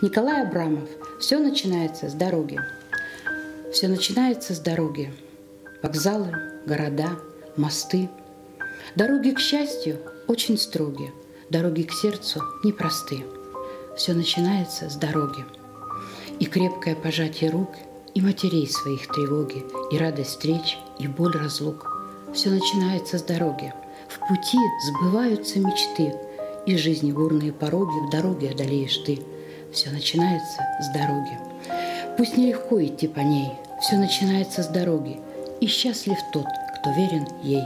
Николай Абрамов. Все начинается с дороги. Все начинается с дороги. Вокзалы, города, мосты. Дороги к счастью очень строгие, дороги к сердцу непростые. Все начинается с дороги. И крепкое пожатие рук, и матерей своих тревоги, и радость встреч, и боль разлук. Все начинается с дороги. В пути сбываются мечты, и жизни горные пороги в дороге одолеешь ты. Все начинается с дороги. Пусть нелегко идти по ней, все начинается с дороги, и счастлив тот, кто верен ей.